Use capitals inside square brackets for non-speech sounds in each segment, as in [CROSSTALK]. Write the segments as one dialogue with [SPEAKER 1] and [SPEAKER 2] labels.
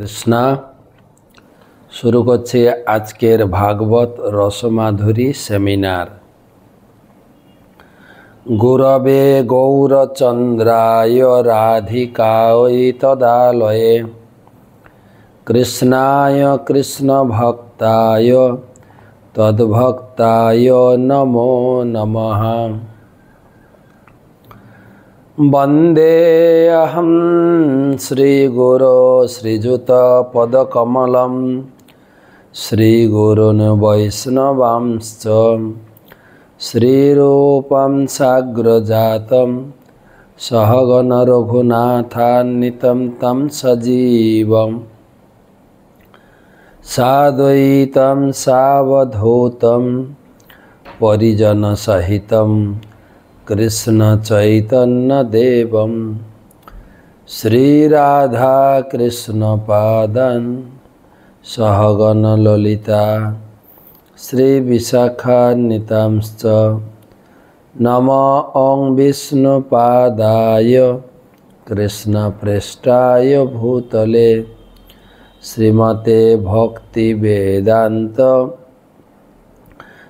[SPEAKER 1] কৃষ্ণা, শুরু করছি আজকের ভাগবত রসমাধুরী সেমিনার। গুরবে গৌরচন্দ্রায় রাধিকায় তদালয়ে, কৃষ্ণায় কৃষ্ণভক্তায় তদ্ভক্তায় নমো নমঃ। वन्देऽहं श्रीगुरो श्रीयुतपदकमलं श्रीगुरुन् वैष्णवांश्च श्रीरूपं साग्रजातं सहगणरघुनाथान्वितं तं सजीवम् साद्वैतं सावधूतं परिजनसहितं कृष्णचैतन्यदेवं श्रीराधाकृष्णपादन् सहगणललिता श्रीविशाखान्वितांश्च नम ॐ विष्णुपादाय। कृष्णप्रेष्ठाय भूतले। श्रीमते भक्तिवेदान्त।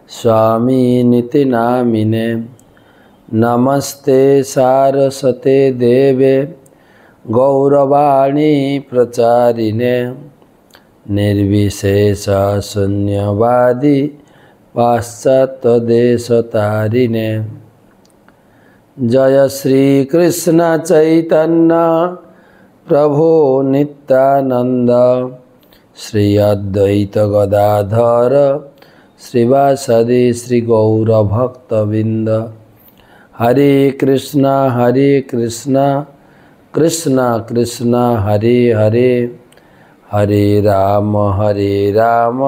[SPEAKER 1] स्वामीनिति नामिने। नमस्ते सारस्वते देवे गौरवाणी प्रचारिणे निर्विशेषशून्यवादी पाश्चात्यदेशतारिणे। जय श्रीकृष्ण चैतन्य प्रभो नित्यानन्द। श्री अद्वैत गदाधर श्रीवासदि श्रीगौरभक्तबिन्द हरे कृष्णा हरे कृष्णा कृष्णा कृष्णा, हरे हरे। हरे राम हरे राम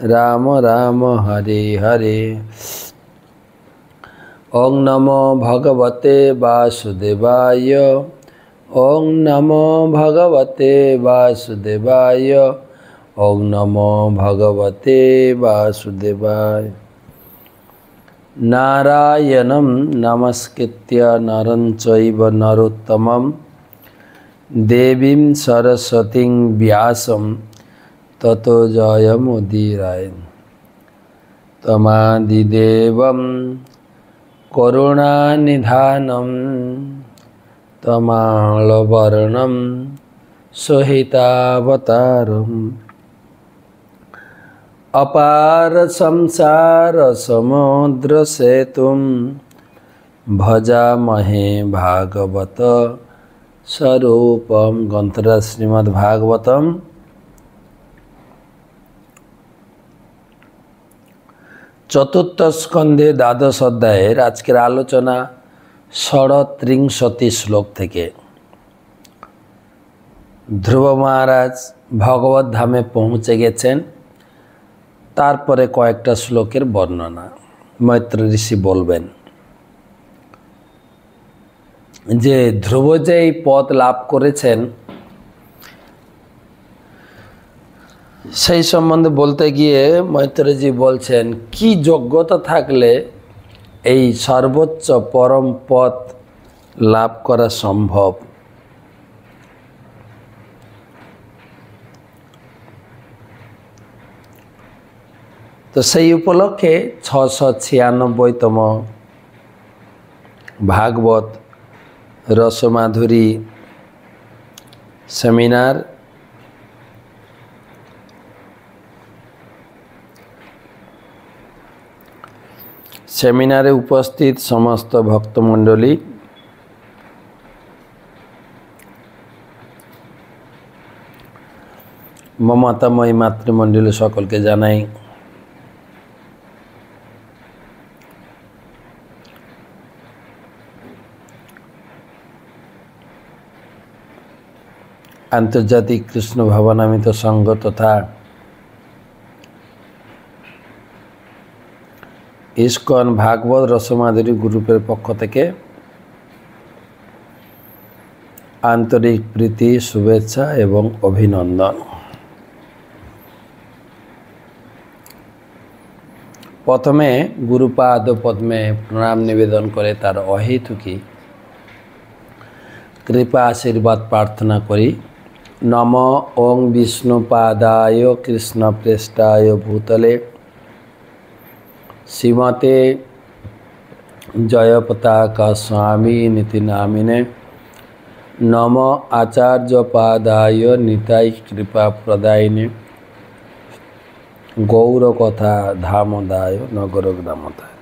[SPEAKER 1] राम राम, हरे हरे। ओं नमो भगवते वासुदेवाय। ओं नमो भगवते वासुदेवाय। ओं नमो भगवते वासुदेवाय। नारायणं नमस्कृत्य नरं चैव नरोत्तमं देवीं सरस्वतीं व्यासं ततो जयमुदीराय तमादिदेवं करुणानिधानं तमालवर्णं सुहितावतारम्। अपार संसार समुद्र सेतुं भजामहे भागवत स्वरूपम গ্রন্থরা শ্রীমদ্ ভাগবতম চতুর্থ স্কন্ধে দ্বাদশ অধ্যায়ের আজকের আলোচনা ষড়ত্রিংশতি শ্লোক থেকে ধ্রুব মহারাজ ভগবত ধামে পৌঁছে গেছেন তারপরে কয়েকটা শ্লোকের বর্ণনা। মৈত্র ঋষি বলবেন, যে ধ্রুব যে এই পদ লাভ করেছেন, সেই সম্বন্ধে বলতে গিয়ে মৈত্রজি বলছেন, কি যোগ্যতা থাকলে এই সর্বোচ্চ পরম পথ লাভ করা সম্ভব? তো সেই উপলক্ষে ছশো ছিয়ানব্বইতম ভাগবত রসমাধুরী সেমিনার সেমিনারে উপস্থিত সমস্ত ভক্তমণ্ডলী মমতাময়ী মাতৃমণ্ডলী সকলকে জানাই আন্তর্জাতিক কৃষ্ণ ভবনামিত সংঘ তথা ইস্কন ভাগবত রসমাধুরী গ্রুপের পক্ষ থেকে আন্তরিক প্রীতি, শুভেচ্ছা এবং অভিনন্দন। প্রথমে গুরুপাদ পদ্মে প্রণাম নিবেদন করে তার অহেতুকি কৃপা, আশীর্বাদ প্রার্থনা করি। नम ओं विष्णुपादाय कृष्णप्रेष्ठाय भूतले। श्रीमते जयपताका स्वामी नीति नामिने नम आचार्यपादाय निताई कृपा प्रदायिने। गौरकथा धामदाय नगर ग्रामताय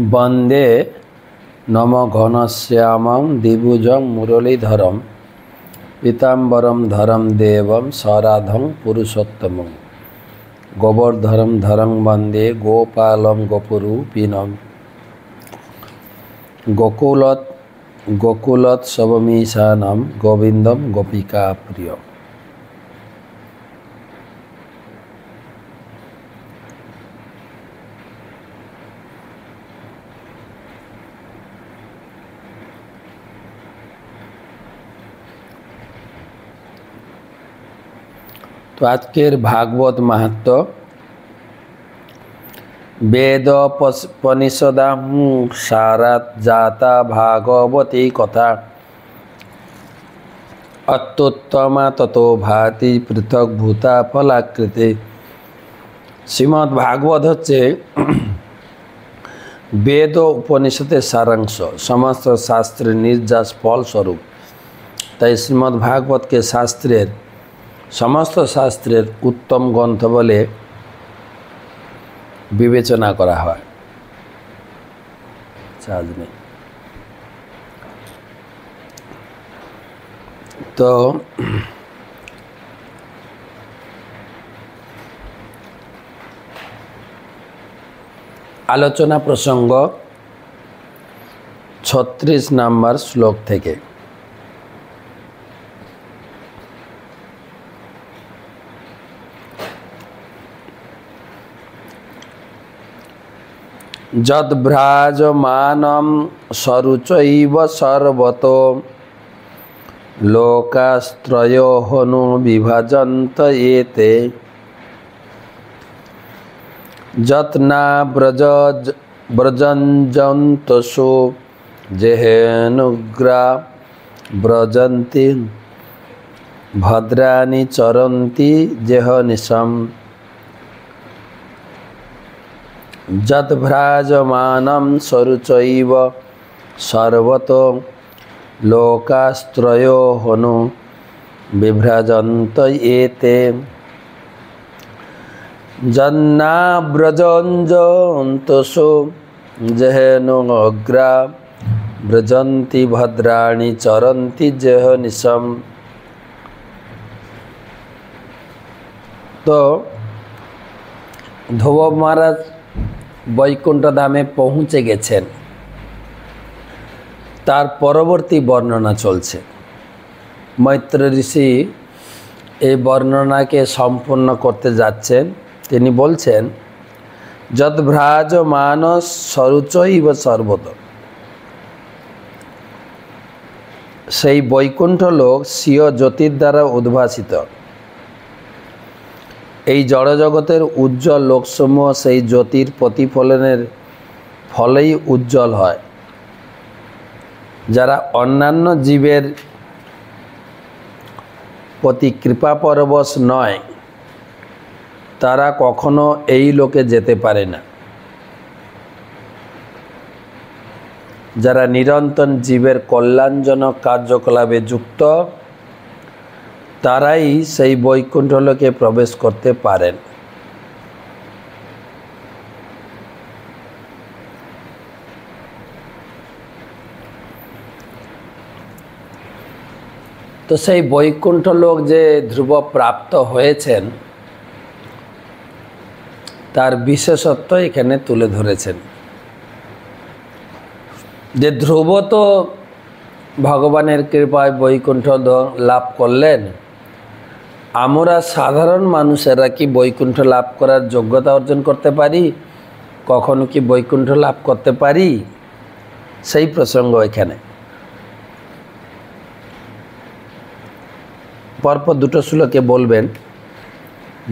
[SPEAKER 1] वंदे नम घनश्याम दिभुज मुरलीधर पीतांबरम धरम देव शराधम पुरुषोत्तम। गोवर्धरम धरम वंदे गोपाल गोपुरूपिनम गोकुलत गोकुलत शवमीशान गोविंदम गोपिका प्रियम তো আজকের ভাগবত মাহাত্ম বেদ পনিষদাম সারাত জাতা ভাগবতী কথা। অত্যুত্তমা তত ভাতি পৃথক ভূতা ফলাকৃতি। শ্রীমৎ ভাগবত হচ্ছে [CLEARS THROAT] বেদ ও উপনিষদের সারাংশ, সমস্ত শাস্ত্রের নির্যাস ফলস্বরূপ। তাই শ্রীমদ্ ভাগবতকে শাস্ত্রের সমস্ত শাস্ত্রের উত্তম গ্রন্থ বলে বিবেচনা করা হয়। চার্জ নেই। তো আলোচনা প্রসঙ্গ ছত্রিশ নাম্বার শ্লোক থেকে। जद्भ्राजमानं सरुचैव सर्वतो। लोकास्त्रयोः नु विभजन्त एते। जत्ना ब्रज व्रजञ्जन्तसु जेहेनुग्रा व्रजन्ति भद्राणि चरन्ति जेहनिशम्। यद्भ्राजमानं सरुचैव सर्वतो लोकास्त्रयो हनु, बिभ्रजन्त एते। जन्नाव्रजञ्जन्तसो जहेनो अग्रा व्रजन्ति भद्राणि चरन्ति जह निशम। तो ध्रुव महाराज বৈকুণ্ঠ ধামে পৌঁছে গেছেন। তার পরবর্তী বর্ণনা চলছে। মৈত্র ঋষি এই বর্ণনাকে সম্পূর্ণ করতে যাচ্ছেন। তিনি বলছেন, যদ্ভ্রাজ মানস সরুচৈব সর্বত। সেই বৈকুণ্ঠ লোক স্বীয় জ্যোতির দ্বারা উদ্ভাসিত। এই জড়জগতের উজ্জ্বল লোকসমূহ সেই জ্যোতির প্রতিফলনের ফলেই উজ্জ্বল হয়। যারা অন্যান্য জীবের প্রতি কৃপা পরবশ নয়, তারা কখনো এই লোকে যেতে পারে না। যারা নিরন্তর জীবের কল্যাণজনক কার্যকলাপে যুক্ত তারাই সেই বৈকুণ্ঠ লোকে প্রবেশ করতে পারেন। তো সেই বৈকুণ্ঠ লোক যে ধ্রুব প্রাপ্ত হয়েছেন, তার বিশেষত্ব এখানে তুলে ধরেছেন। যে ধ্রুব তো ভগবানের কৃপায় বৈকুণ্ঠ লাভ করলেন আমরা সাধারণ মানুষেরা কি বৈকুণ্ঠ লাভ করার যোগ্যতা অর্জন করতে পারি? কখনো কি বৈকুণ্ঠ লাভ করতে পারি? সেই প্রসঙ্গ এখানে। পরপর দুটো শ্লোকে বলবেন,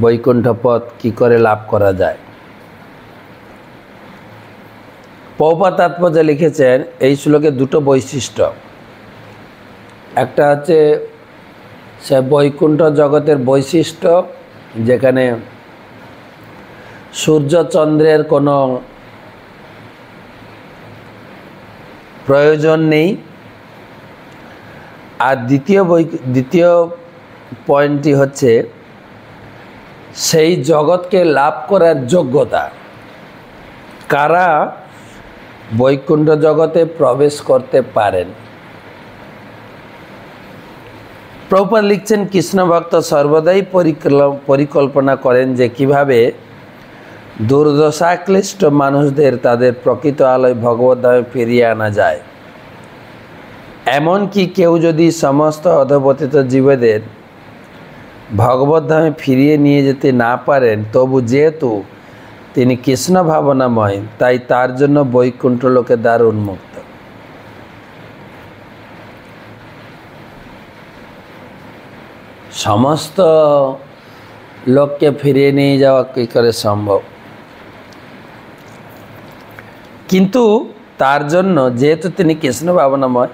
[SPEAKER 1] বৈকুণ্ঠ পথ কী করে লাভ করা যায়? পৌপা তাৎপর্য লিখেছেন, এই শ্লোকে দুটো বৈশিষ্ট্য। একটা হচ্ছে সে বৈকুণ্ঠ জগতের বৈশিষ্ট্য, যেখানে সূর্যচন্দ্রের কোনো প্রয়োজন নেই। আর দ্বিতীয় বই দ্বিতীয় পয়েন্টটি হচ্ছে, সেই জগৎকে লাভ করার যোগ্যতা। কারা বৈকুণ্ঠ জগতে প্রবেশ করতে পারেন? প্রভুপাদ লিখছেন, কৃষ্ণ ভক্ত সর্বদাই পরিকল্পনা করেন যে কীভাবে দুর্দশাক্লিষ্ট মানুষদের তাদের প্রকৃত আলোয় ভগবত ধামে ফিরিয়ে আনা যায়। এমনকি কেউ যদি সমস্ত অধপতিত জীবেদের ভগবত ধামে ফিরিয়ে নিয়ে যেতে না পারেন, তবু যেহেতু তিনি কৃষ্ণ ভাবনাময়, তাই তার জন্য বৈকুণ্ঠ লোকে দ্বার উন্মুক্ত। সমস্ত লোককে ফিরিয়ে নিয়ে যাওয়া কী করে সম্ভব? কিন্তু তার জন্য, যেহেতু তিনি কৃষ্ণ ভাবনাময়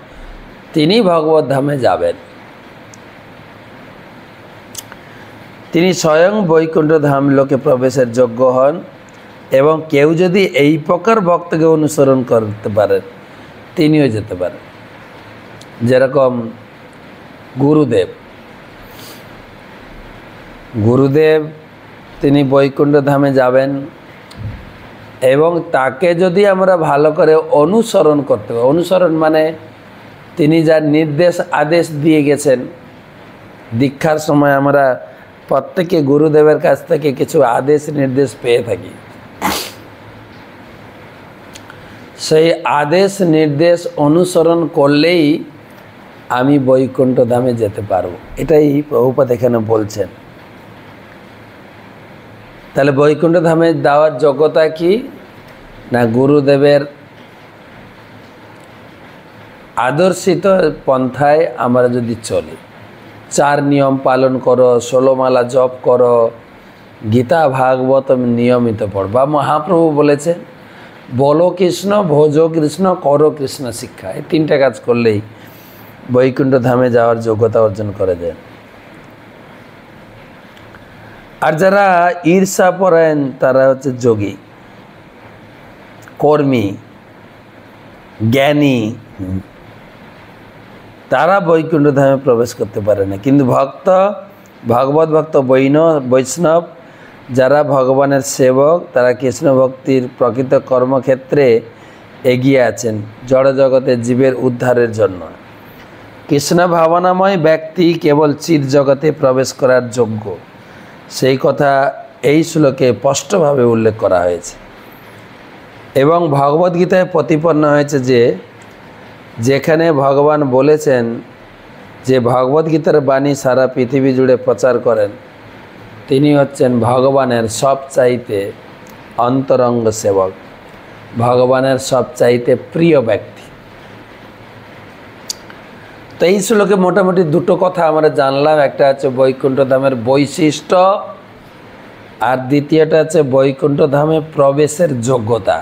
[SPEAKER 1] তিনি ভগবত ধামে যাবেন। তিনি স্বয়ং বৈকুণ্ঠ ধাম লোকে প্রবেশের যোগ্য হন এবং কেউ যদি এই প্রকার ভক্তকে অনুসরণ করতে পারেন, তিনিও যেতে পারেন। যেরকম গুরুদেব। গুরুদেব, তিনি বৈকুণ্ঠ ধামে যাবেন এবং তাকে যদি আমরা ভালো করে অনুসরণ করতে অনুসরণ মানে তিনি যার নির্দেশ, আদেশ দিয়ে গেছেন, দীক্ষার সময় আমরা প্রত্যেকে গুরুদেবের কাছ থেকে কিছু আদেশ, নির্দেশ পেয়ে থাকি। সেই আদেশ, নির্দেশ অনুসরণ করলেই আমি বৈকুণ্ঠ ধামে যেতে পারব। এটাই প্রভুপাত এখানে বলছেন। তাহলে বৈকুণ্ঠ ধামে যাওয়ার যোগ্যতা কি? না গুরুদেবের আদর্শিত পন্থায় আমরা যদি চলি, চার নিয়ম পালন করো ষোলোমালা জপ করো, গীতা ভাগবত নিয়মিত পড়। বা মহাপ্রভু বলেছেন বলো কৃষ্ণ, ভোজ কৃষ্ণ, করো কৃষ্ণ শিক্ষা। এই তিনটা কাজ করলেই বৈকুণ্ঠ ধামে যাওয়ার যোগ্যতা অর্জন করে যায় আর যারা ঈর্ষা পরায়ণ, তারা হচ্ছে যোগী। কর্মী, জ্ঞানী। তারা বৈকুণ্ঠ ধামে প্রবেশ করতে পারে না। কিন্তু ভক্ত, ভগবত ভক্ত বৈন, বৈষ্ণব, যারা ভগবানের সেবক, তারা কৃষ্ণ ভক্তির প্রকৃত কর্মক্ষেত্রে এগিয়ে আছেন জড় জগতে জীবের উদ্ধারের জন্য। কৃষ্ণ ভাবনাময় ব্যক্তি কেবল চির জগতে প্রবেশ করার যোগ্য। সেই কথা এই শ্লোকে স্পষ্টভাবে উল্লেখ করা হয়েছে। এবং ভগবদ্গীতায় প্রতিপন্ন হয়েছে যে, যেখানে ভগবান বলেছেন যে, ভগবদ্গীতার বাণী সারা পৃথিবী জুড়ে প্রচার করেন, তিনি হচ্ছেন ভগবানের সবচাইতে অন্তরঙ্গ সেবক, ভগবানের সবচাইতে প্রিয় ব্যক্তি। তো এই শ্লোকে মোটামুটি দুটো কথা আমরা জানলাম। একটা হচ্ছে বৈকুণ্ঠ ধামের বৈশিষ্ট্য আর দ্বিতীয়টা হচ্ছে বৈকুণ্ঠ ধামে প্রবেশের যোগ্যতা।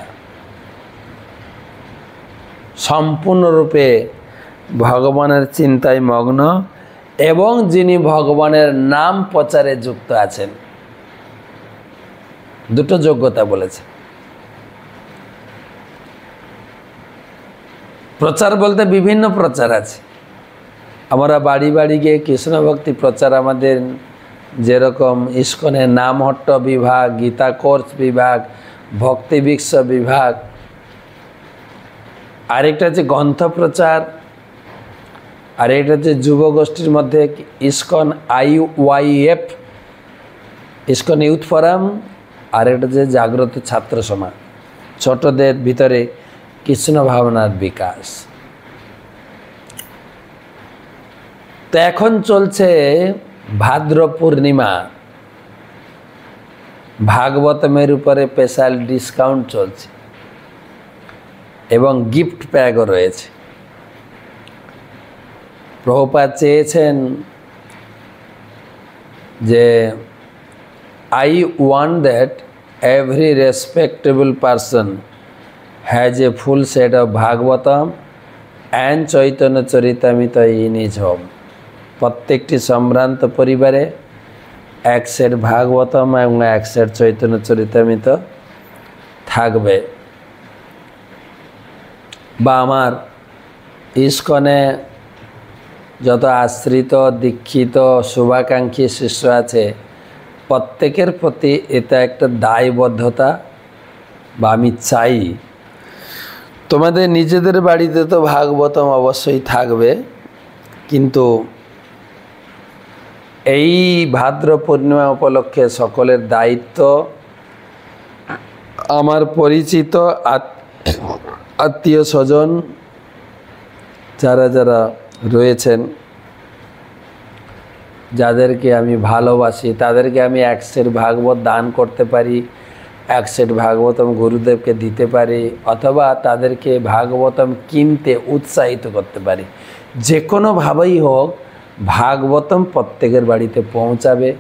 [SPEAKER 1] সম্পূর্ণরূপে ভগবানের চিন্তায় মগ্ন এবং যিনি ভগবানের নাম প্রচারে যুক্ত আছেন। দুটো যোগ্যতা বলেছে। প্রচার বলতে বিভিন্ন প্রচার আছে। আমরা বাড়ি বাড়ি গিয়ে কৃষ্ণ ভক্তি প্রচার আমাদের যেরকম ইস্কনের নামহট্ট বিভাগ, গীতা কোর্স বিভাগ, ভক্তি বিশ্ব বিভাগ। আরেকটা হচ্ছে গ্রন্থ প্রচার আর এটা হচ্ছে যুব গোষ্ঠীর মধ্যে ISKCON I YF ISKCON youth forum আর এটা হচ্ছে জাগ্রত ছাত্র সমাজ। ছোটদের ভিতরে কৃষ্ণ ভাবনার বিকাশ। তো এখন চলছে ভাদ্র পূর্ণিমা। ভাগবতমের উপরে স্পেশাল ডিসকাউন্ট চলছে। এবং গিফট প্যাকও রয়েছে। প্রভুপাত চেয়েছেন যে I want that every respectable person has a full set of Bhagavatam and Chaitanya Charitamrita in his home প্রত্যেকটি সম্ভ্রান্ত পরিবারে এক সেট ভাগবতম এবং এক সেট চৈতন্য চরিতামিত থাকবে। বা আমার ইস্কনে যত আশ্রিত, দীক্ষিত, শুভাকাঙ্ক্ষী শিষ্য আছে, প্রত্যেকের প্রতি এটা একটা দায়বদ্ধতা বা আমি চাই। তোমাদের নিজেদের বাড়িতে তো ভাগবতম অবশ্যই থাকবে, কিন্তু এই ভাদ্র পূর্ণিমা উপলক্ষে সকলের দায়িত্ব, আমার পরিচিত আত্মীয় স্বজন যারা যারা রয়েছেন, যাদেরকে আমি ভালোবাসি, তাদেরকে আমি এক সেট ভাগবত দান করতে পারি, এক সেট ভাগবতম গুরুদেবকে দিতে পারি, অথবা তাদেরকে ভাগবতম কিনতে উৎসাহিত করতে পারি। যে কোনোভাবেই হোক ভাগবতম প্রত্যেকের বাড়িতে পৌঁছাবে।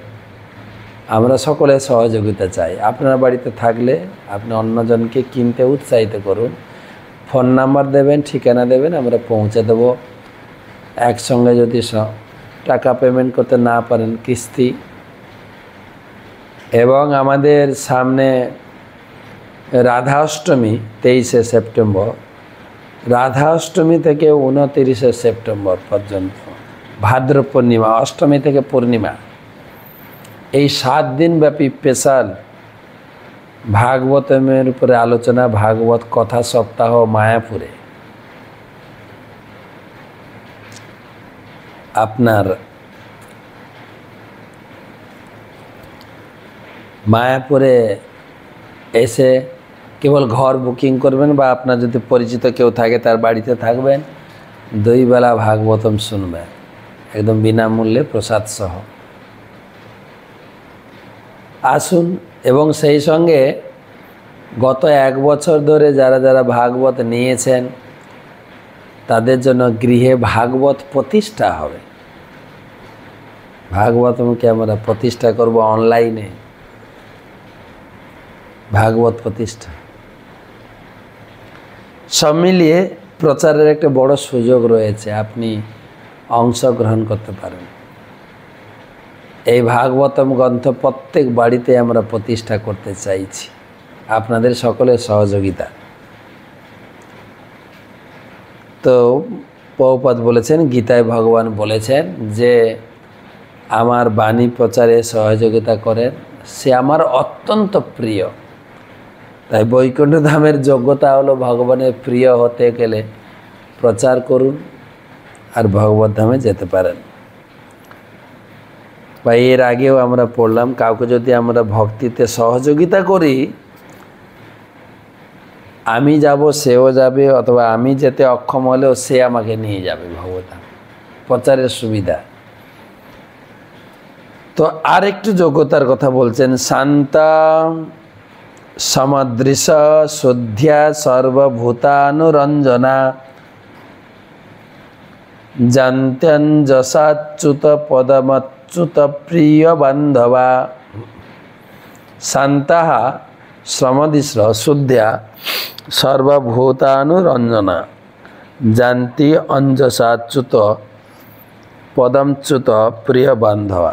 [SPEAKER 1] আমরা সকলে সহযোগিতা চাই। আপনার বাড়িতে থাকলে আপনি অন্যজনকে কিনতে উৎসাহিত করুন। ফোন নাম্বার দেবেন, ঠিকানা দেবেন, আমরা পৌঁছে দেবো। একসঙ্গে যদি টাকা পেমেন্ট করতে না পারেন কিস্তি। এবং আমাদের সামনে রাধা অষ্টমী, তেইশে সেপ্টেম্বর। রাধা অষ্টমী থেকে উনতিরিশে সেপ্টেম্বর পর্যন্ত। ভাদ্র পূর্ণিমা অষ্টমী থেকে পূর্ণিমা। এই সাত দিন ব্যাপী স্পেশাল ভাগবতমের উপরে আলোচনা, ভাগবত কথা সপ্তাহ মায়াপুরে। আপনার মায়াপুরে এসে কেবল ঘর বুকিং করবেন বা আপনার যদি পরিচিত কেউ থাকে তার বাড়িতে থাকবেন, দুই বেলা ভাগবতম শুনবেন। একদম বিনামূল্যে প্রসাদ সহ। আসুন এবং সেই সঙ্গে গত এক বছর ধরে যারা যারা ভাগবত নিয়েছেন, তাদের জন্য গৃহে ভাগবত প্রতিষ্ঠা হবে। ভাগবতমকে আমরা প্রতিষ্ঠা করব অনলাইনে? ভাগবত প্রতিষ্ঠা। সব মিলিয়ে প্রচারের একটা বড় সুযোগ রয়েছে। আপনি অংশগ্রহণ করতে পারেন। এই ভাগবতম গ্রন্থ প্রত্যেক বাড়িতে আমরা প্রতিষ্ঠা করতে চাইছি। আপনাদের সকলের সহযোগিতা। তো পৌপাত বলেছেন, গীতায় ভগবান বলেছেন যে, আমার বাণী প্রচারে সহযোগিতা করেন। সে আমার অত্যন্ত প্রিয়। তাই বৈকুণ্ঠ ধামের যোগ্যতা হলো ভগবানের প্রিয় হতে গেলে প্রচার করুন। আর ভগবত ধামে যেতে পারেন। বা এর আগেও আমরা পড়লাম, কাউকে যদি আমরা ভক্তিতে সহযোগিতা করি, আমি যাব, সেও যাবে, অথবা আমি যেতে অক্ষম হলেও সে আমাকে নিয়ে যাবে ভগবতাম প্রচারের সুবিধা। তো আর একটু যোগ্যতার কথা বলছেন, শান্তা সমদৃশ, শুদ্ধ্যা সর্বভূতানুরঞ্জনা। জান্ত্যঞ্জসাচ্যুত পদমচ্যুত প্রিয় বান্ধবা। শান্তা শ্রমদিশ্র শুদ্ধ্যা সর্বভূতানুরঞ্জনা। জান্তি অঞ্জসাচ্যুত পদমচ্যুত প্রিয় বান্ধবা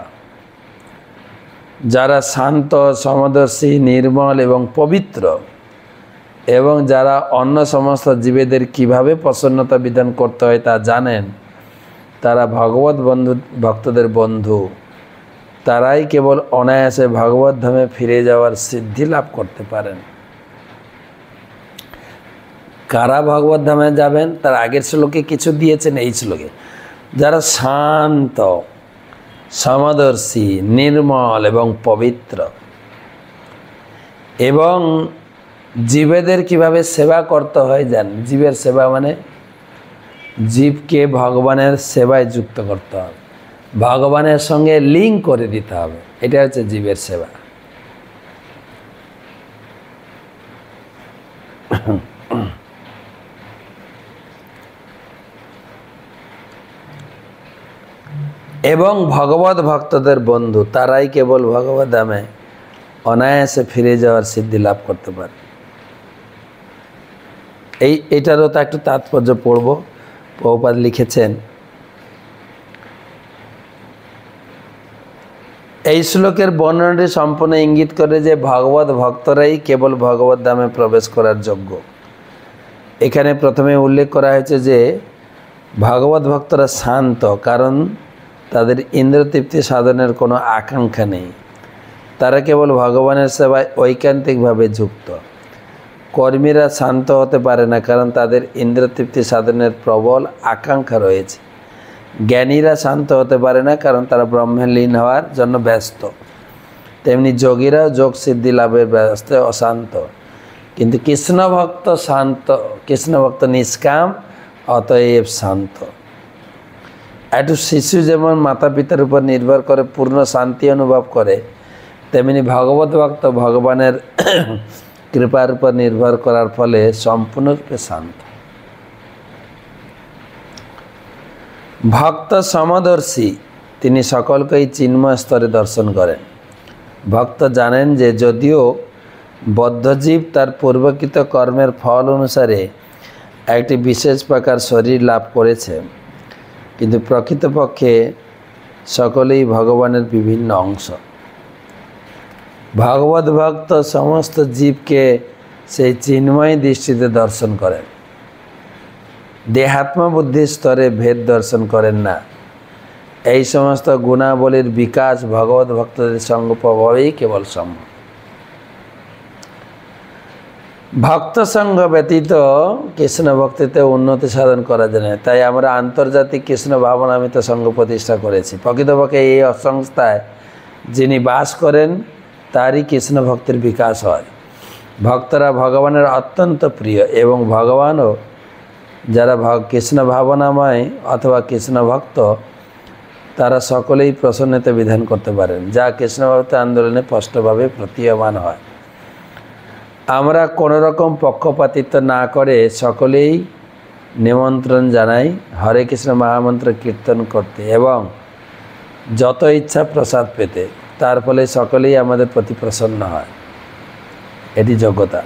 [SPEAKER 1] যারা শান্ত, সমদর্শী, নির্মল এবং পবিত্র এবং যারা অন্য সমস্ত জীবেদের কীভাবে প্রসন্নতা বিধান করতে হয় তা জানেন। তারা ভগবত বন্ধু, ভক্তদের বন্ধু। তারাই কেবল অনায়াসে ভগবত ধামে ফিরে যাওয়ার সিদ্ধি লাভ করতে পারেন। কারা ভগবত ধামে যাবেন? তার আগের শ্লোকে কিছু দিয়েছেন, এই শ্লোকে। যারা শান্ত, সমদর্শী, নির্মল এবং পবিত্র, এবং জীবেদের কীভাবে সেবা করতে হয় জান জীবের সেবা মানে জীবকে ভগবানের সেবায় যুক্ত করতে হবে। ভগবানের সঙ্গে লিঙ্ক করে দিতে হবে। এটা হচ্ছে জীবের সেবা। এবং ভগবত ভক্তদের বন্ধু, তারাই কেবল ভগবত দামে অনায়াসে ফিরে যাওয়ার সিদ্ধি লাভ করতে পারে। এই, এটারও তো একটু তাৎপর্য পড়ব। বহুপাত লিখেছেন, এই শ্লোকের বর্ণনাটি সম্পূর্ণ ইঙ্গিত করে যে ভগবত ভক্তরাই কেবল ভগবত দামে প্রবেশ করার যোগ্য। এখানে প্রথমে উল্লেখ করা হয়েছে যে ভগবত ভক্তরা শান্ত, কারণ তাদের ইন্দ্রতৃপ্তি সাধনের কোনো আকাঙ্ক্ষা নেই। তারা কেবল ভগবানের সেবায় ঐকান্তিকভাবে যুক্ত। কর্মীরা শান্ত হতে পারে না, কারণ তাদের ইন্দ্রতৃপ্তি সাধনের প্রবল আকাঙ্ক্ষা রয়েছে। জ্ঞানীরা শান্ত হতে পারে না, কারণ তারা ব্রহ্মে লীন হওয়ার জন্য ব্যস্ত। তেমনি যোগীরাও যোগ সিদ্ধি লাভের ব্যস্ত অশান্ত। কিন্তু কৃষ্ণ ভক্ত শান্ত কৃষ্ণ ভক্ত নিষ্কাম, অতএব শান্ত। একটু শিশু যেমন মাতা পিতার উপর নির্ভর করে পূর্ণ শান্তি অনুভব করে, তেমনি ভগবত ভক্ত ভগবানের কৃপার উপর নির্ভর করার ফলে সম্পূর্ণরূপে শান্ত। ভক্ত সমদর্শী, তিনি সকলকেই চিন্ময় স্তরে দর্শন করেন। ভক্ত জানেন যে যদিও বদ্ধজীব তার পূর্বকৃত কর্মের ফল অনুসারে একটি বিশেষ প্রকার শরীর লাভ করেছে, কিন্তু প্রকৃতপক্ষে সকলেই ভগবানের বিভিন্ন অংশ। ভগবত ভক্ত সমস্ত জীবকে সেই চিন্ময় দৃষ্টিতে দর্শন করেন। দেহাত্ম বুদ্ধির স্তরে ভেদ দর্শন করেন না। এই সমস্ত গুণাবলীর বিকাশ ভগবত ভক্তদের সঙ্গ প্রভাবেই কেবল সম্ভব। ভক্ত সঙ্গ ব্যতীত কৃষ্ণ ভক্তিতে উন্নতি সাধন করা যায় না। তাই আমরা আন্তর্জাতিক কৃষ্ণ ভাবনামিত সঙ্গ প্রতিষ্ঠা করেছি। প্রকৃতপক্ষে এই সংস্থায় যিনি বাস করেন তারই কৃষ্ণ ভক্তির বিকাশ হয়। ভক্তরা ভগবানের অত্যন্ত প্রিয় এবং ভগবানও যারা কৃষ্ণ ভাবনাময় অথবা কৃষ্ণ ভক্ত, তারা সকলেই প্রসন্নতা বিধান করতে পারেন, যা কৃষ্ণ ভক্ত আন্দোলনে স্পষ্টভাবে প্রতীয়মান হয়। আমরা কোনো রকম পক্ষপাতিত্ব না করে সকলেই নিমন্ত্রণ জানাই, হরে কৃষ্ণ মহামন্ত্র কীর্তন করতে এবং যত ইচ্ছা প্রসাদ পেতে। তার ফলে সকলেই আমাদের প্রতি প্রসন্ন হয়। এটি যোগ্যতা।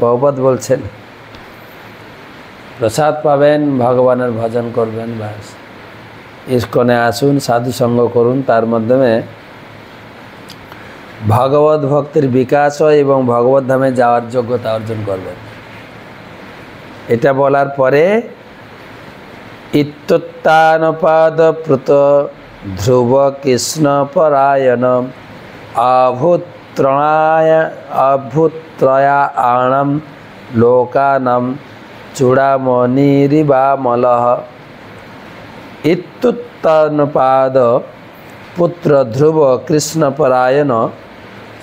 [SPEAKER 1] বহুপদ বলছেন, প্রসাদ পাবেন, ভগবানের ভজন করবেন, ব্যাস। ইস্কনে আসুন, সাধু সঙ্গ করুন, তার মাধ্যমে ভগবত ভক্তির বিকাশ হয় এবং ভগবত ধামে যাওয়ার যোগ্যতা অর্জন করবেন। এটা বলার পরে ইত্যুত্তানপাদ প্রত ধ্রুব কৃষ্ণ পরায়ণ अभूत्रणाय अभूत्रयाणां लोकानां चूडामणिरिवामलः इत्युत्तनुपाद पुत्र ध्रुव कृष्णपरायण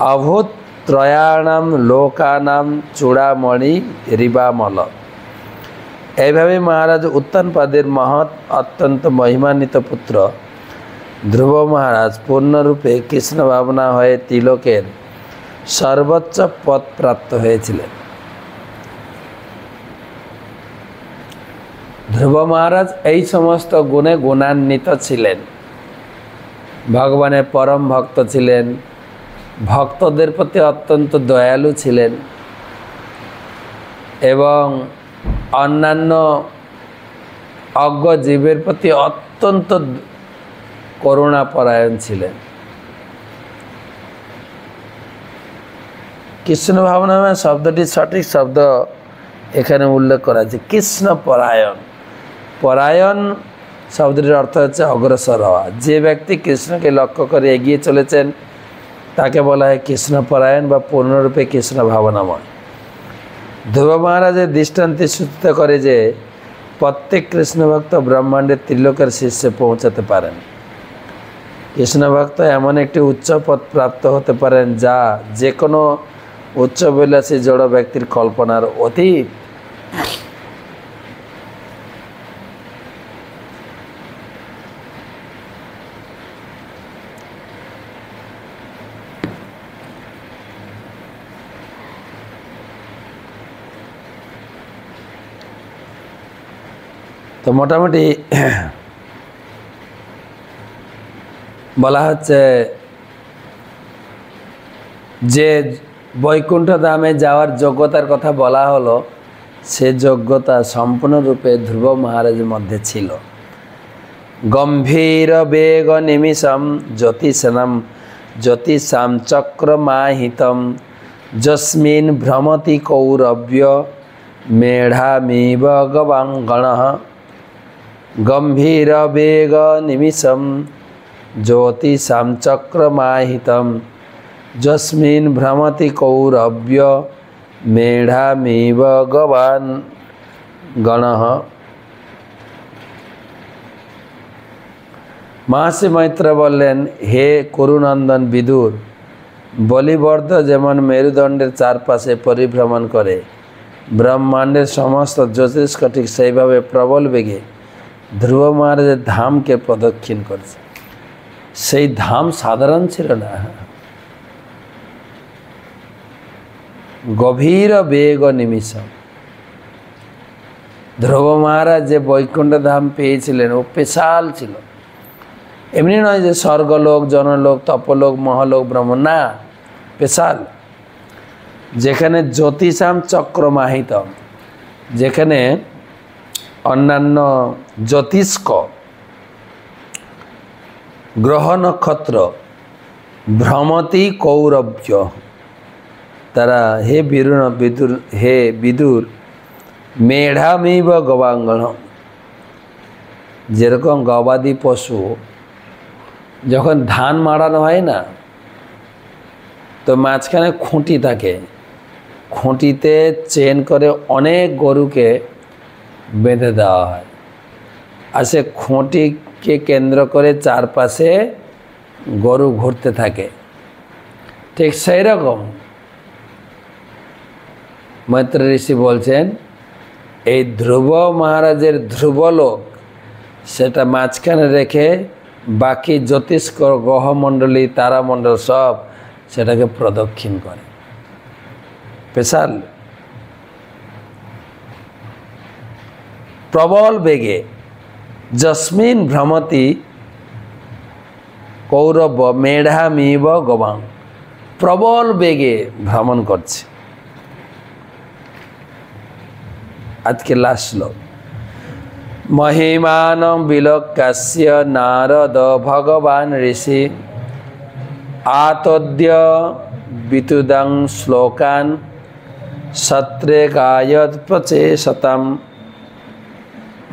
[SPEAKER 1] অভূত্রয়াণাম লোকানাম চূড়ামণি রিবামল এইভাবে মহারাজ উত্তানপাদের মহৎ অত্যন্ত মহিমান্বিত পুত্র ধ্রুব মহারাজ পূর্ণরূপে কৃষ্ণ ভাবনা হয়ে তিলকের সর্বোচ্চ পদ প্রাপ্ত হয়েছিলেন। ধ্রুব মহারাজ এই সমস্ত গুণে গুণান্বিত ছিলেন। ভগবানের পরম ভক্ত ছিলেন, ভক্তদের প্রতি অত্যন্ত দয়ালু ছিলেন এবং অন্যান্য অজ্ঞ জীবের প্রতি অত্যন্ত করুণাপরায়ণ ছিলেন। কৃষ্ণ ভাবনামে শব্দটি সঠিক শব্দ এখানে উল্লেখ করা আছে। কৃষ্ণ পরায়ণ। পরায়ণ শব্দটির অর্থ হচ্ছে অগ্রসর হওয়া। যে ব্যক্তি কৃষ্ণকে লক্ষ্য করে এগিয়ে চলেছেন, তাকে বলা হয় কৃষ্ণপরায়ণ বা পূর্ণরূপে কৃষ্ণ ভাবনাময়। ধ্রুব মহারাজের দৃষ্টান্তে সূচিত করে যে, প্রত্যেক কৃষ্ণভক্ত ব্রহ্মাণ্ডের ত্রিলোকের শীর্ষে পৌঁছাতে পারেন। কৃষ্ণভক্ত এমন একটি উচ্চ পদ প্রাপ্ত হতে পারেন যা যে কোনো উচ্চবিলাসী জড় ব্যক্তির কল্পনার অতীত। তো মোটামুটি বলা হচ্ছে, যে বৈকুণ্ঠ ধামে যাওয়ার যোগ্যতার কথা বলা হলো, সে যোগ্যতা সম্পূর্ণরূপে ধ্রুব মহারাজের মধ্যে ছিল। গম্ভীর বেগ নিমিষম জ্যোতিষনম জ্যোতিষাম চক্রমাহিতম যস্মিন ভ্রমতি কৌরব্য মেঢ়ামিব গবাঙ্গণ। গম্ভীর বেগ নিমিষম জ্যোতিষাম চক্রমাহিতম যস্মিন ভ্রমতি কৌরব্য মেঢ়ামিব গবান গণ মহাশি মৈত্র বললেন হে করুনন্দন বিদুর বলিবর্ধ যেমন মেরুদণ্ডের চারপাশে পরিভ্রমণ করে ব্রহ্মাণ্ডের সমস্ত জ্যোতিষ্ক ঠিক সেইভাবে প্রবল বেগে ধ্রুব মহারাজের ধামকে প্রদক্ষিণ করেছে। সেই ধাম সাধারণ ছিল না। গভীর বেগ নিমিষ। ধ্রুব মহারাজ যে বৈকুণ্ঠ ধাম পেয়েছিলেন, ও পেশাল ছিল। এমনি নয় যে স্বর্গলোক, জনলোক, তপলোক, মহলোক ব্রহ্ম না, পেশাল। যেখানে জ্যোতিষাম চক্রমাহিত যেখানে অন্যান্য জ্যোতিষ্ক গ্রহ নক্ষত্র ভ্রমতি কৌরব্য। তারা হে বিরুণ বিদুর, হে বিদুর মেঢামিব গবাঙ্গণ। যেরকম গবাদি পশু, যখন ধান মাড়ানো হয় না, তো মাঝখানে খুঁটি থাকে। খুঁটিতে চেন করে অনেক গরুকে বেঁধে দেওয়া হয়। আর সে খুঁটিকে কেন্দ্র করে চারপাশে গরু ঘুরতে থাকে। ঠিক সেই রকম মৈত্র ঋষি বলছেন, এই ধ্রুব মহারাজের ধ্রুবলোক সেটা মাঝখানে রেখে বাকি জ্যোতিষ গ্রহমণ্ডলী, তারামণ্ডল সব সেটাকে প্রদক্ষিণ করে। স্পেশাল। প্রবল বেগে জস্মিন ভ্রমতি কৌরব মেঢামিব গবাং প্রবল বেগে ভ্রমণ করছে আজকে লাস্ট শ্লোক মহিমান বিলোকাস্য নারদ ভগবান ঋষি আতদ্য বিতুদং শ্লোকান সত্রে গায়ত প্রচেষতাম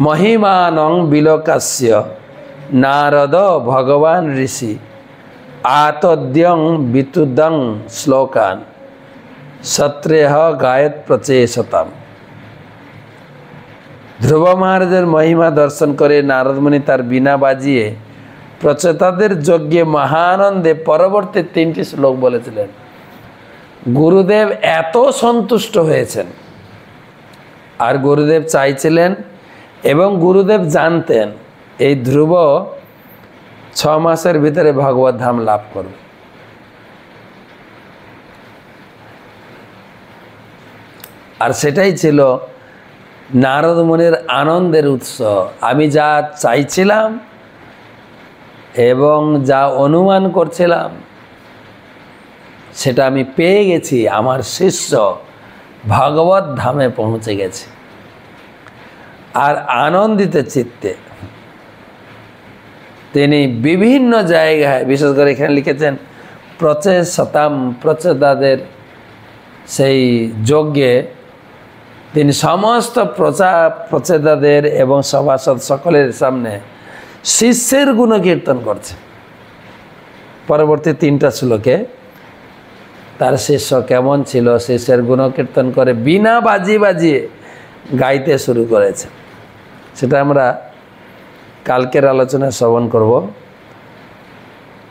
[SPEAKER 1] মহিমানং বিলোকাস্য। নারদ ভগবান ঋষি। আতদ্যং বিতুদং শ্লোকান। সত্রেহ গায়ত প্রচেষতাম। ধ্রুব মহারাজের মহিমা দর্শন করে নারদমণি তার বিনা বাজিয়ে প্রচেতাদের যজ্ঞে মহানন্দে পরবর্তী তিনটি শ্লোক বলেছিলেন। গুরুদেব এত সন্তুষ্ট হয়েছেন। আর গুরুদেব চাইছিলেন এবং গুরুদেব জানতেন, এই ধ্রুব ছ মাসের ভিতরে ভগবত ধাম লাভ করবে। আর সেটাই ছিল নারদ আনন্দের উৎস। আমি যা চাইছিলাম এবং যা অনুমান করছিলাম, সেটা আমি পেয়ে গেছি, আমার শিষ্য ভগবত ধামে পৌঁছে গেছে। আর আনন্দিত চিত্তে। তিনি বিভিন্ন জায়গায়, বিশেষ করে এখানে লিখেছেন প্রচেষ শতাম প্রচেতাদের সেই যজ্ঞে তিনি সমস্ত প্রচা, প্রচেতাদের এবং সভাসদ সকলের সামনে শিষ্যের গুণকীর্তন করছে। পরবর্তী তিনটা শ্লোকে, তার শিষ্য কেমন ছিল? শিষ্যের গুণকীর্তন করে বিনা বাজি বাজিয়ে গাইতে শুরু করেছে। সেটা আমরা কালকের আলোচনায় শ্রবণ করব।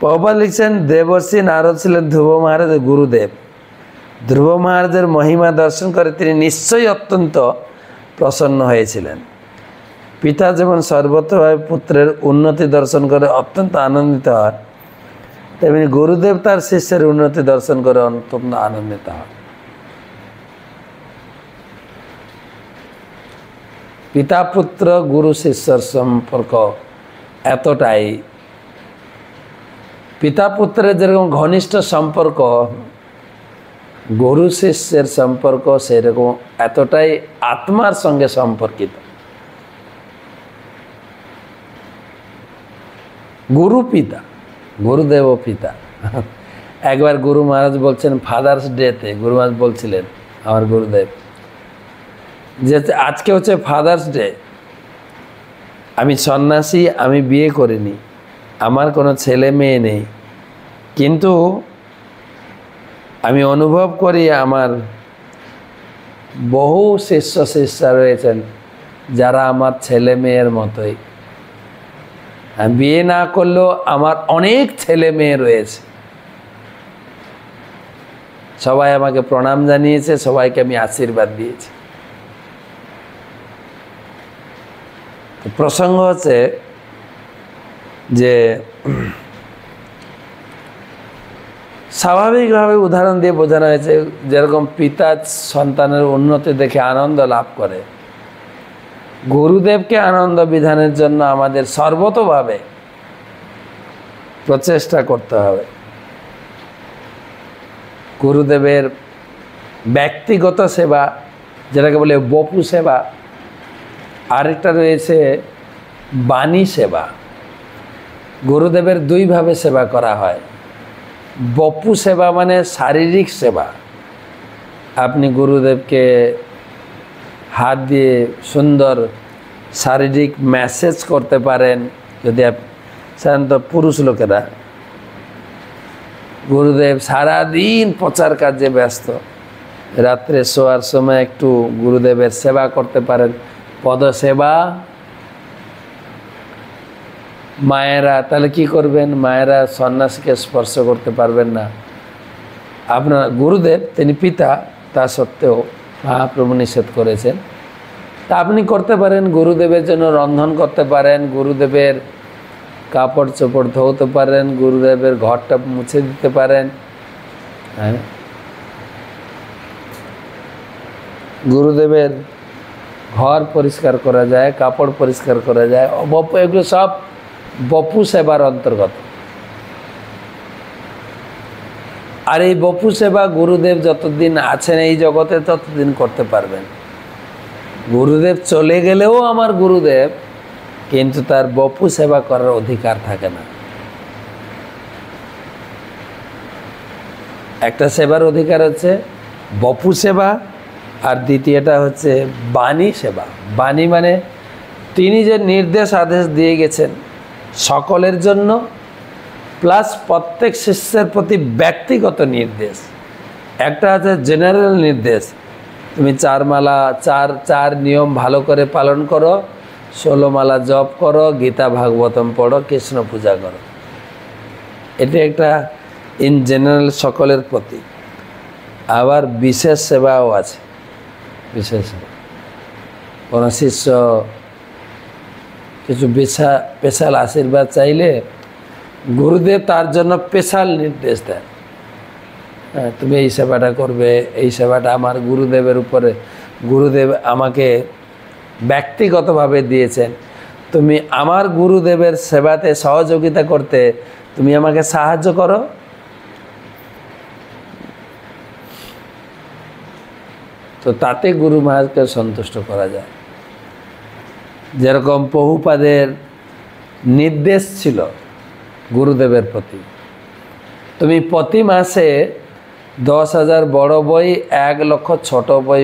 [SPEAKER 1] প্রভা লিখছেন, দেবর্ষী নারদ ছিলেন ধ্রুব মহারাজের গুরুদেব। ধ্রুব মহারাজের মহিমা দর্শন করে তিনি নিশ্চয়ই অত্যন্ত প্রসন্ন হয়েছিলেন। পিতা যেমন সর্বত্রভাবে পুত্রের উন্নতি দর্শন করে অত্যন্ত আনন্দিত হয় তেমনি গুরুদেব তার শিষ্যের উন্নতি দর্শন করে অত্যন্ত আনন্দিত হয় পিতা পুত্র গুরু শিষ্যর সম্পর্ক এতটাই। পিতা পুত্রের যেরকম ঘনিষ্ঠ সম্পর্ক, গুরু শিষ্যের সম্পর্ক সেরকম এতটাই আত্মার সঙ্গে সম্পর্কিত। গুরু পিতা, গুরুদেব পিতা। একবার গুরু মহারাজ বলছেন ফাদার্স ডেতে গুরু মহারাজ বলছিলেন, আমার গুরুদেব। যে আজকে হচ্ছে ফাদার্স ডে আমি সন্ন্যাসী, আমি বিয়ে করিনি। আমার কোনো ছেলে মেয়ে নেই। কিন্তু আমি অনুভব করি আমার বহু শিষ্য, শিষ্যা রয়েছেন যারা আমার ছেলে মেয়ের মতোই। বিয়ে না করলেও আমার অনেক ছেলে মেয়ে রয়েছে। সবাই আমাকে প্রণাম জানিয়েছে, সবাইকে আমি আশীর্বাদ দিয়েছি। প্রসঙ্গ হচ্ছে যে স্বাভাবিকভাবে উদাহরণ দিয়ে বোঝানো হয়েছে যেরকম পিতা সন্তানের উন্নতি দেখে আনন্দ লাভ করে। গুরুদেবকে আনন্দ বিধানের জন্য আমাদের সর্বতভাবে প্রচেষ্টা করতে হবে। গুরুদেবের ব্যক্তিগত সেবা, যেটাকে বলে বপু সেবা আরেকটা রয়েছে বাণী সেবা। গুরুদেবের দুইভাবে সেবা করা হয়। বপু সেবা মানে শারীরিক সেবা। আপনি গুরুদেবকে হাত দিয়ে সুন্দর শারীরিক ম্যাসেজ করতে পারেন। যদি সাধারণত পুরুষ লোকেরা। গুরুদেব সারাদিন প্রচার কাজে ব্যস্ত। রাত্রে শোয়ার সময় একটু গুরুদেবের সেবা করতে পারেন। পদসেবা। মায়েরা, তাহলে কি করবেন? মায়েরা সন্ন্যাসীকে স্পর্শ করতে পারবেন না। আপনার গুরুদেব, তিনি পিতা, তা সত্ত্বেও মহাপ্রভু নিষেধ করেছেন। তা আপনি করতে পারেন, গুরুদেবের জন্য রন্ধন করতে পারেন, গুরুদেবের কাপড় চোপড় ধোতে পারেন, গুরুদেবের ঘরটা মুছে দিতে পারেন। হ্যাঁ? গুরুদেবের ঘর পরিষ্কার করা যায়, কাপড় পরিষ্কার করা যায়, বপু, এগুলো সব বপু সেবার অন্তর্গত। আর এই বপু সেবা গুরুদেব যতদিন আছেন এই জগতে ততদিন করতে পারবেন। গুরুদেব চলে গেলেও আমার গুরুদেব, কিন্তু তার বপু সেবা করার অধিকার থাকে না। একটা সেবার অধিকার হচ্ছে বপু সেবা আর দ্বিতীয়টা হচ্ছে বাণী সেবা। বাণী মানে তিনি যে নির্দেশ আদেশ দিয়ে গেছেন সকলের জন্য, প্লাস প্রত্যেক শিষ্যের প্রতি ব্যক্তিগত নির্দেশ। একটা আছে জেনারেল নির্দেশ। তুমি চার মালা, চার চার নিয়ম ভালো করে পালন করো, ষোলো মালা জপ করো, গীতা ভাগবতম পড়ো, কৃষ্ণ পূজা করো। এটা একটা ইন জেনারেল সকলের প্রতি। আবার বিশেষ সেবাও আছে। বিশেষ। কোনো শিষ্য কিছু পেশা স্পেশাল আশীর্বাদ চাইলে গুরুদেব তার জন্য স্পেশাল নির্দেশ দেন। হ্যাঁ তুমি এই সেবাটা করবে, এই সেবাটা আমার গুরুদেবের উপরে। গুরুদেব আমাকে ব্যক্তিগতভাবে দিয়েছেন। তুমি আমার গুরুদেবের সেবাতে সহযোগিতা করতে তুমি আমাকে সাহায্য করো। তো তাতে গুরু মহারাজকে সন্তুষ্ট করা যায়। যেরকম বহুপাদের নির্দেশ ছিল গুরুদেবের প্রতি। তুমি প্রতি মাসে দশ হাজার বড় বই, এক লক্ষ ছোট বই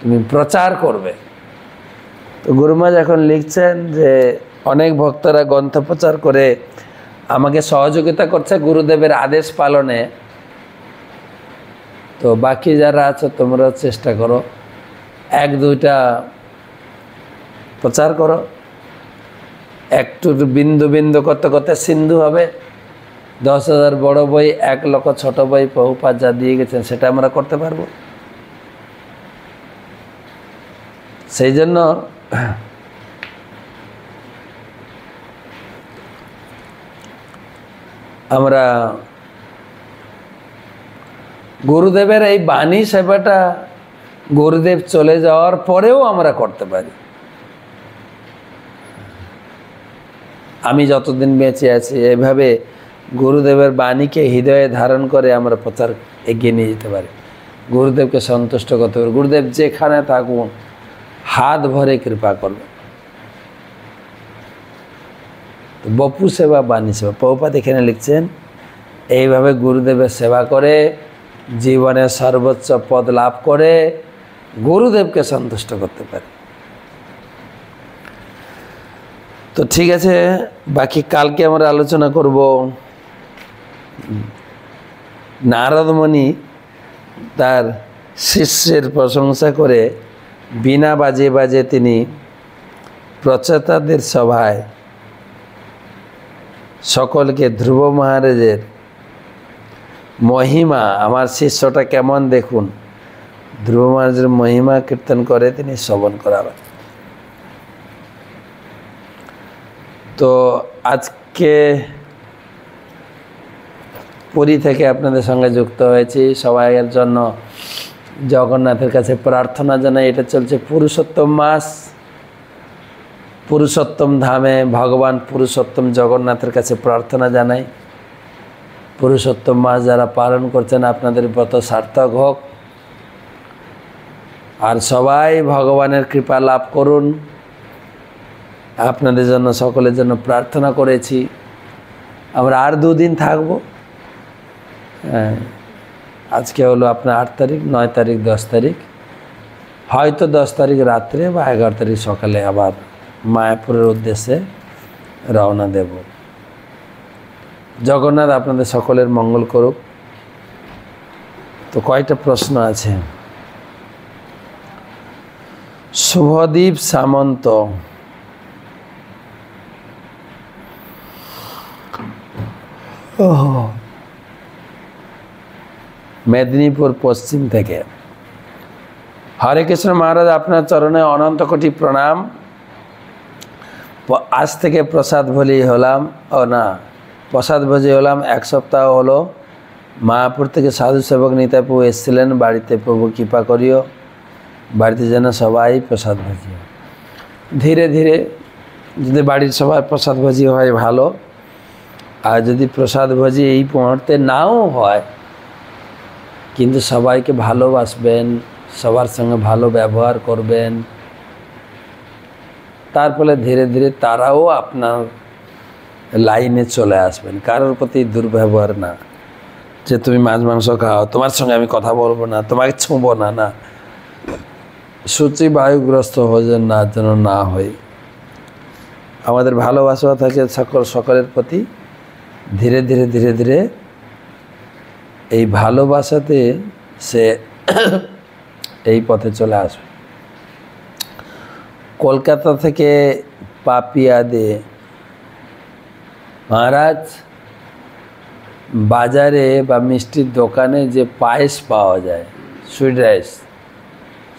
[SPEAKER 1] তুমি প্রচার করবে। তো গুরুমাজ এখন লিখছেন যে, অনেক ভক্তরা গ্রন্থ প্রচার করে আমাকে সহযোগিতা করছে গুরুদেবের আদেশ পালনে। তো বাকি যারা আছো, তোমরা চেষ্টা করো। এক, দুইটা প্রচার করো। একটু বিন্দু বিন্দু করতে করতে সিন্ধু হবে। দশ হাজার বড়ো বই, এক লক্ষ ছোট বই বহুপাত যা দিয়ে গেছেন, সেটা আমরা করতে পারব। সেই জন্য আমরা গুরুদেবের এই বাণী সেবাটা গুরুদেব চলে যাওয়ার পরেও আমরা করতে পারি। আমি যতদিন বেঁচে আছি, এভাবে গুরুদেবের বাণীকে হৃদয়ে ধারণ করে আমরা প্রচার এগিয়ে নিয়ে যেতে পারি। গুরুদেবকে সন্তুষ্ট করতে পারি গুরুদেব যেখানে থাকুন, হাত ভরে কৃপা করবে বপু সেবা, বাণী সেবা। পৌপাত এখানে লিখছেন, এইভাবে গুরুদেবের সেবা করে জীবনে সর্বোচ্চ পদ লাভ করে গুরুদেবকে সন্তুষ্ট করতে পারে। তো ঠিক আছে, বাকি কালকে আমরা আলোচনা করব নারদমণি তার শিষ্যের প্রশংসা করে বিনা বাজে বাজে তিনি প্রচেতাদের সভায় সকলকে ধ্রুব মহারাজের মহিমা, আমার শিষ্যটা কেমন দেখুন? ধ্রুব মহারাজের মহিমা কীর্তন করে, তিনি শ্রবণ করাবেন। তো আজকে পুরী থেকে আপনাদের সঙ্গে যুক্ত হয়েছি। সবাইয়ের জন্য জগন্নাথের কাছে প্রার্থনা জানাই, এটা চলছে পুরুষোত্তম মাস। পুরুষোত্তম ধামে ভগবান পুরুষোত্তম জগন্নাথের কাছে প্রার্থনা জানাই। পুরুষোত্তম মাস যারা পালন করছেন, আপনাদের ব্রত সার্থক হোক। আর সবাই ভগবানের কৃপা লাভ করুন। আপনাদের জন্য, সকলের জন্য প্রার্থনা করেছি। আমরা আর দুদিন থাকব। হ্যাঁ আজকে হলো আপনার আট তারিখ, নয় তারিখ, দশ তারিখ। হয়তো দশ তারিখ রাত্রে বা এগারো তারিখ সকালে আবার মায়াপুরের উদ্দেশ্যে রওনা দেব। জগন্নাথ আপনাদের সকলের মঙ্গল করুক। তো কয়টা প্রশ্ন আছে? শুভদীপ সামন্ত। মেদিনীপুর পশ্চিম থেকে। হরে কৃষ্ণ মহারাজ আপনার চরণে অনন্ত কোটি প্রণাম। আজ থেকে প্রসাদ ভোজি হলাম। ও না। প্রসাদ ভোজি হলাম, এক সপ্তাহ হলো। মায়াপুর থেকে সাধু সেবক নিতাপু এসেছিলেন, বাড়িতে প্রভু কৃপা করিও। বাড়িতে যেন সবাই প্রসাদ ভোজি। ধীরে ধীরে যদি বাড়ির সবাই প্রসাদ ভোজি হয় ভালো, আর যদি প্রসাদ ভোজি এই মুহূর্তে নাও হয়, কিন্তু সবাইকে ভালোবাসবেন, সবার সঙ্গে ভালো ব্যবহার করবেন, তার ফলে ধীরে ধীরে তারাও আপনার লাইনে চলে আসবেন। কারোর প্রতি দুর্ব্যবহার না। যে তুমি মাছ, মাংস খাও, তোমার সঙ্গে আমি কথা বলব না, তোমাকে ছুঁবো না না। সূচি বায়ুগ্রস্ত হয়ে না, যেন না হয়। আমাদের ভালোবাসা থাকে সকল, সকলের প্রতি। ধীরে ধীরে ধীরে ধীরে এই ভালোবাসাতে সে এই পথে চলে আসবে। কলকাতা থেকে পাপিয়া দে মহারাজ, বাজারে বা মিষ্টির দোকানে যে পায়েস পাওয়া যায় সুইট রাইস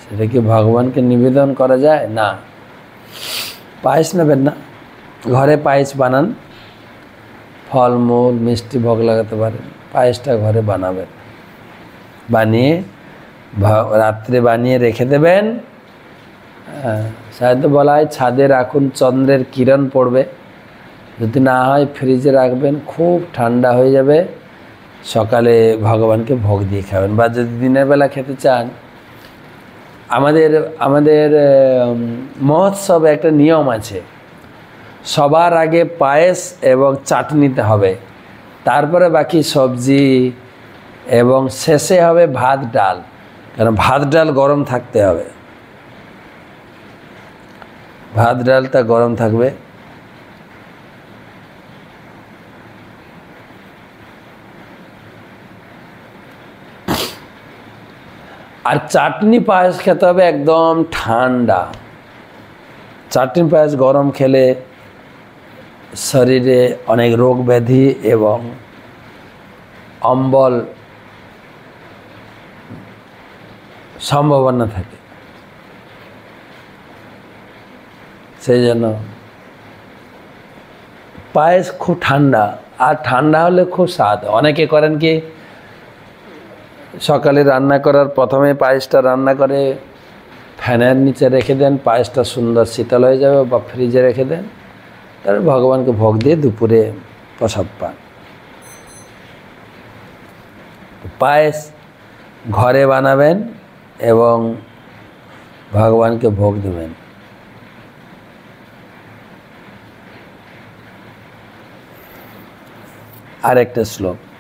[SPEAKER 1] সেটা কি ভগবানকে নিবেদন করা যায়? না। পায়েস নেবেন না। ঘরে পায়েস বানান। ফলমূল, মিষ্টি ভোগ লাগাতে পারেন। পায়েসটা ঘরে বানাবেন। বানিয়ে রাত্রে বানিয়ে রেখে দেবেন। সাধারণত বলা হয় ছাদে রাখুন চন্দ্রের কিরণ পড়বে। যদি না হয় ফ্রিজে রাখবেন, খুব ঠান্ডা হয়ে যাবে। সকালে ভগবানকে ভোগ দিয়ে খাবেন। বা যদি দিনের বেলা খেতে চান, আমাদের আমাদের মহোৎসবে একটা নিয়ম আছে। সবার আগে পায়েস এবং চাটনিতে হবে। তারপরে বাকি সবজি এবং শেষে হবে ভাত, ডাল। কারণ ভাত, ডাল গরম থাকতে হবে। ভাত, ডালটা গরম থাকবে। আর চাটনি পায়েস খেতে হবে একদম ঠান্ডা। চাটনি পায়েস গরম খেলে শরীরে অনেক রোগ ব্যাধি এবং অম্বল সম্ভাবনা থাকে। সেই জন্য পায়েস খুব ঠান্ডা, আর ঠান্ডা হলে খুব স্বাদ। অনেকে করেন কি সকালে রান্না করার প্রথমে পায়েসটা রান্না করে ফ্যানের নিচে রেখে দেন, পায়েসটা সুন্দর শীতল হয়ে যাবে বা ফ্রিজে রেখে দেন। তারপর ভগবানকে ভোগ দিয়ে দুপুরে প্রসাদ পান। পায়েস ঘরে বানাবেন এবং ভগবানকে ভোগ দেবেন। আর একটা শ্লোক।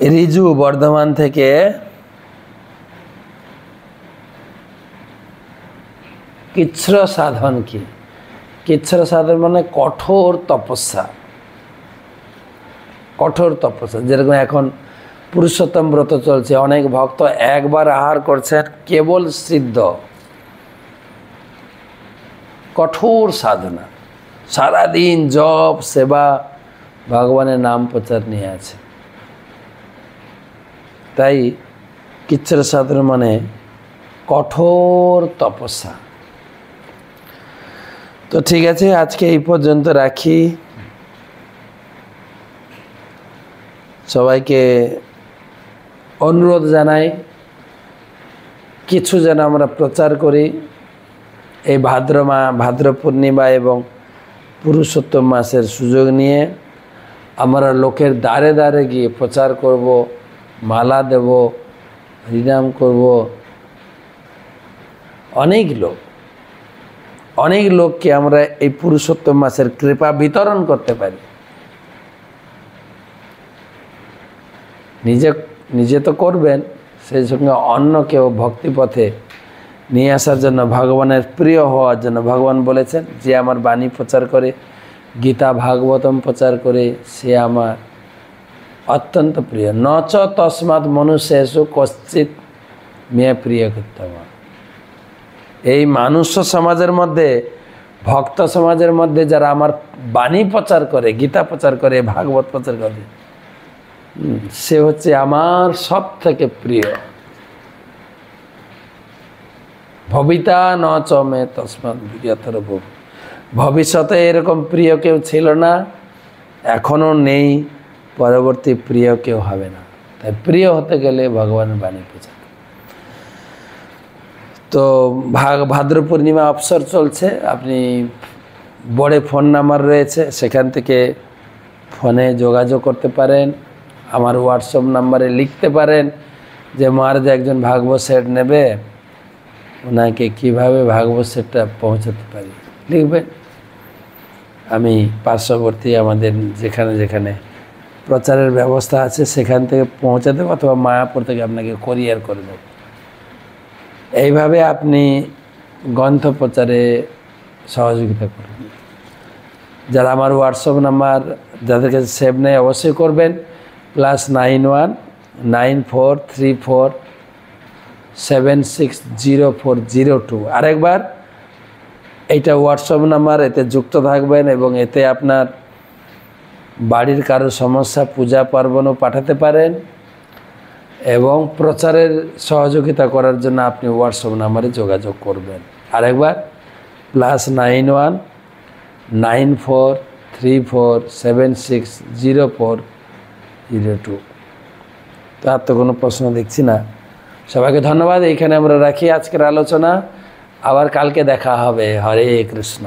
[SPEAKER 1] রিজু বর্ধমান থেকে কিচ্ছ্র সাধন কি? কিচ্ছ্র সাধন মানে কঠোর তপস্যা। কঠোর তপস্যা। যেরকম এখন পুরুষোত্তম ব্রত চলছে, অনেক ভক্ত একবার আহার করছেন, কেবল সিদ্ধ। কঠোর সাধনা। সারাদিন জপ, সেবা, ভগবানের নাম প্রচার নিয়ে আছে। তাই কিচ্ছর সাধন মানে কঠোর তপস্যা। তো ঠিক আছে, আজকে এই পর্যন্ত রাখি। সবাইকে অনুরোধ জানাই, কিছু যেন আমরা প্রচার করি। এই ভাদ্র মা, ভাদ্র পূর্ণিমা এবং পুরুষোত্তম মাসের সুযোগ নিয়ে আমরা লোকের দ্বারে দ্বারে গিয়ে প্রচার করব। মালা দেব, হরিনাম করব। অনেক লোক, অনেক লোককে আমরা এই পুরুষোত্তম মাসের কৃপা বিতরণ করতে পারি। নিজে নিজে তো করবেন, সেই সঙ্গে অন্যকেও ভক্তিপথে নিয়ে আসার জন্য, ভগবানের প্রিয় হওয়ার জন্য, ভগবান বলেছেন, যে আমার বাণী প্রচার করে, গীতা ভাগবতম প্রচার করে, সে আমার অত্যন্ত প্রিয়। ন চ তসমাৎ মনুষ্যেষু কশ্চিৎ মেয়ে প্রিয় কৃতম এই মানুষ সমাজের মধ্যে, ভক্ত সমাজের মধ্যে যারা আমার বাণী প্রচার করে, গীতা প্রচার করে, ভাগবত প্রচার করে সে হচ্ছে আমার সব থেকে প্রিয়। ভবিতা ন চমে তসমাৎ বিগতর ভব ভবিষ্যতে এরকম প্রিয় কেউ ছিল না, এখনও নেই। পরবর্তী প্রিয় কেউ হবে না। তাই প্রিয় হতে গেলে ভগবানের বাণী প্রচার তো ভাগ ভাদ্র পূর্ণিমা অবসর চলছে, আপনি বড়ে ফোন নাম্বার রয়েছে, সেখান থেকে ফোনে যোগাযোগ করতে পারেন, আমার হোয়াটসঅ্যাপ নাম্বারে লিখতে পারেন যে মহারাজ একজন ভাগব সেট নেবে, ওনাকে কীভাবে ভাগব সেটটা পৌঁছাতে পারি? লিখবেন। আমি পার্শ্ববর্তী আমাদের যেখানে যেখানে প্রচারের ব্যবস্থা আছে, সেখান থেকে পৌঁছে দেবো অথবা মায়াপুর থেকে আপনাকে কোরিয়ার করে দেবো। এইভাবে আপনি গ্রন্থ প্রচারে সহযোগিতা করবেন যারা আমার হোয়াটসঅ্যাপ নাম্বার, যাদের কাছে সেভ নেই, অবশ্যই করবেন। Plus nine one nine four three four seven six zero four zero two আরেকবার, এইটা হোয়াটসঅ্যাপ নাম্বার, এতে যুক্ত থাকবেন এবং এতে আপনার বাড়ির কারও সমস্যা, পূজা পার্বণও পাঠাতে পারেন এবং প্রচারের সহযোগিতা করার জন্য আপনি হোয়াটসঅ্যাপ নাম্বারে যোগাযোগ করবেন। আরেকবার plus nine one nine four three four seven six zero four zero two তো আর তো কোনো প্রশ্ন দেখছি না। সবাইকে ধন্যবাদ। এইখানে আমরা রাখি আজকের আলোচনা। আবার কালকে দেখা হবে। হরে কৃষ্ণ।